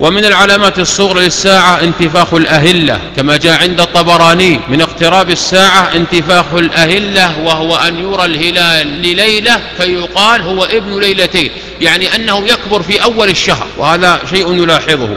ومن العلامات الصغرى للساعة انتفاخ الأهلة كما جاء عند الطبراني من اقتراب الساعة انتفاخ الأهلة وهو أن يرى الهلال لليلة فيقال هو ابن ليلتين يعني أنه يكبر في أول الشهر وهذا شيء يلاحظه.